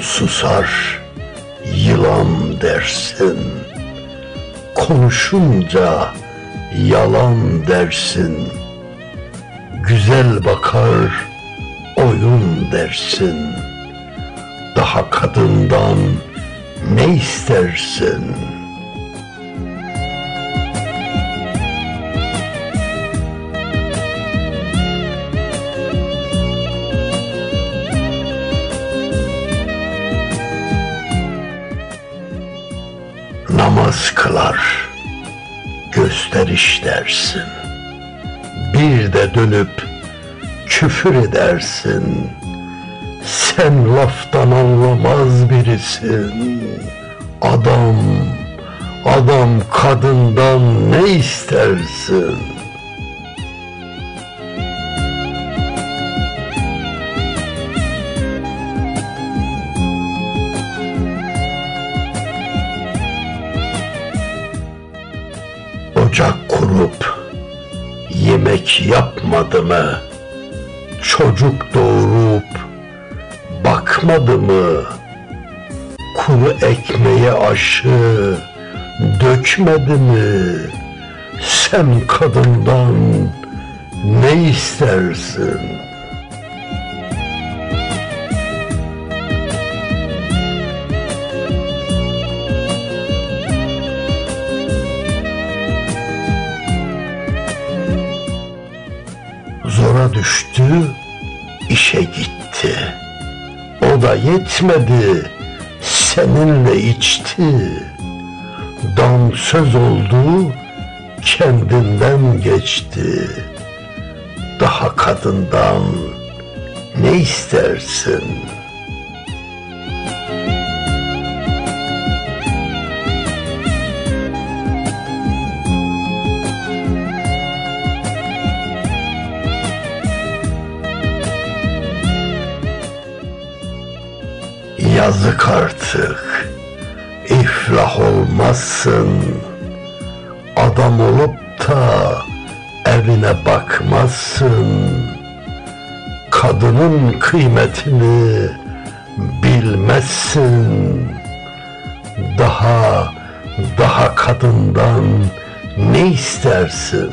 susar, yılan dersin. Konuşunca yalan dersin. Güzel bakar, oyun dersin. Daha kadından ne istersin? Namaz kılar, gösteriş dersin. Bir de dönüp küfür edersin. Sen laftan anlamaz birisin. Adam, adam kadından ne istersin? Ocak kurup yemek yapmadı mı? Çocuk doğurup bakmadı mı? Kuru ekmeğe aşı dökmedi mi? Sen kadından ne istersin? Düştü, işe gitti. O da yetmedi, seninle içti. Dan söz oldu, kendinden geçti. Daha kadından ne istersin? Yazık artık, iflah olmazsın. Adam olup da evine bakmazsın. Kadının kıymetini bilmezsin. Daha, daha kadından ne istersin?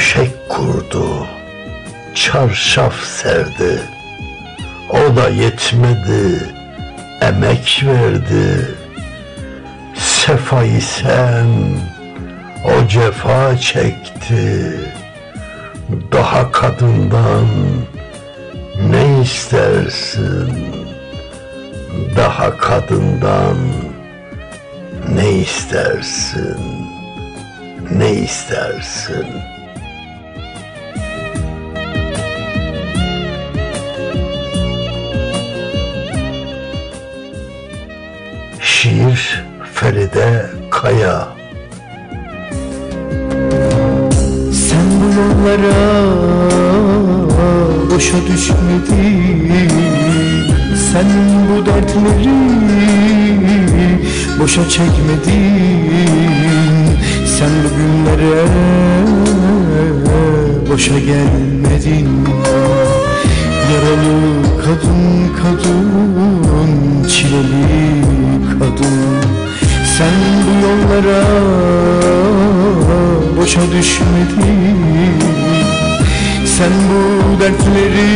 Döşek kurdu, çarşaf serdi. O da yetmedi, emek verdi. Sefayı sen, o cefa çekti. Daha kadından ne istersin? Daha kadından ne istersin? Ne istersin? Feride Kaya. Sen bu yollara boşa düşmedin. Sen bu dertleri boşa çekmedin. Sen bu günlere boşa gelmedin. Yaralı kadın kadın çileli kadın Sen bu yollara boşa düşmedin. Sen bu dertleri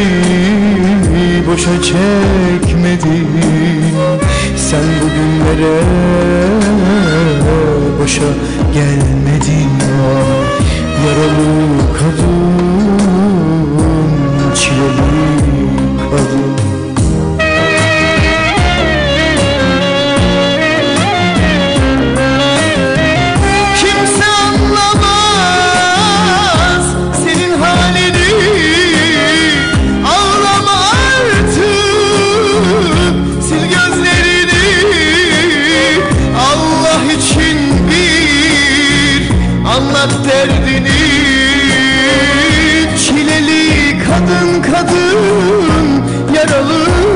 boşa çekmedin. Sen bu günlere boşa gelmedin Anlat derdini. Çileli kadın kadın Yaralı